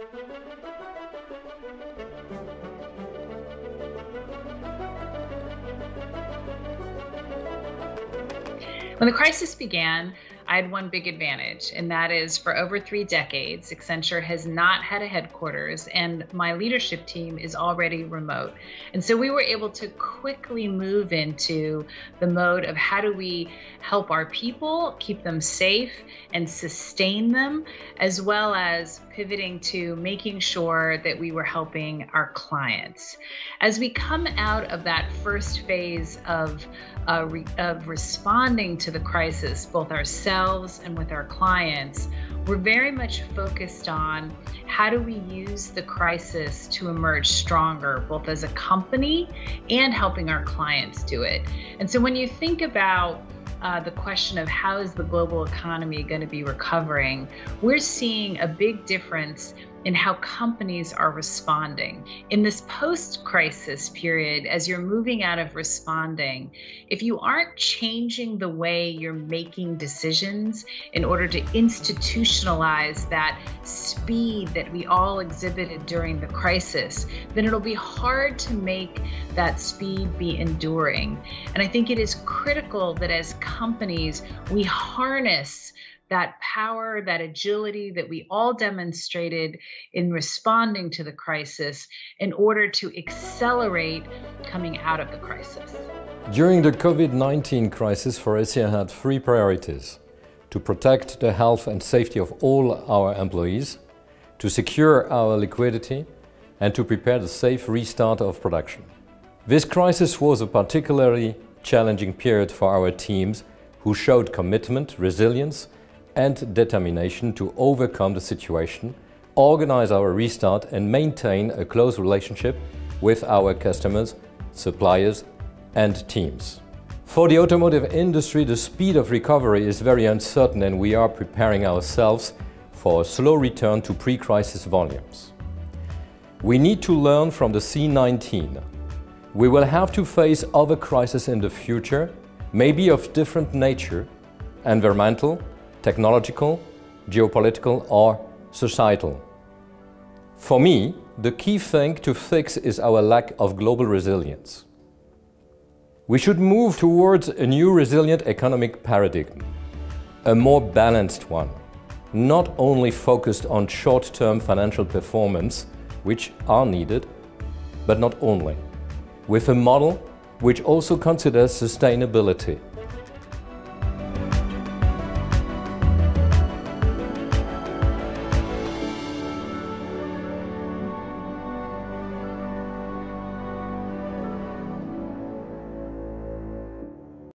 When the crisis began, I had one big advantage, and that is for over three decades, Accenture has not had a headquarters, and my leadership team is already remote. And so we were able to quickly move into the mode of how do we help our people, keep them safe, and sustain them, as well as pivoting to making sure that we were helping our clients. As we come out of that first phase of, uh, re- of responding to the crisis, both ourselves and with our clients, we're very much focused on how do we use the crisis to emerge stronger, both as a company and helping our clients do it. And so when you think about uh, the question of how is the global economy going to be recovering, we're seeing a big difference in how companies are responding. In this post crisis period, as you're moving out of responding, if you aren't changing the way you're making decisions in order to institutionalize that speed that we all exhibited during the crisis, then it'll be hard to make that speed be enduring. And I think it is critical that as companies, we harness that power, that agility that we all demonstrated in responding to the crisis in order to accelerate coming out of the crisis. During the COVID 19 crisis, Faurecia had three priorities to protect the health and safety of all our employees, to secure our liquidity, and to prepare the safe restart of production. This crisis was a particularly challenging period for our teams who showed commitment, resilience, and determination to overcome the situation, organize our restart and maintain a close relationship with our customers, suppliers and teams. For the automotive industry, the speed of recovery is very uncertain and we are preparing ourselves for a slow return to pre-crisis volumes. We need to learn from the C19. We will have to face other crises in the future, maybe of different nature, environmental, technological, geopolitical, or societal. For me, the key thing to fix is our lack of global resilience. We should move towards a new resilient economic paradigm, a more balanced one, not only focused on short-term financial performance, which are needed, but not only, with a model which also considers sustainability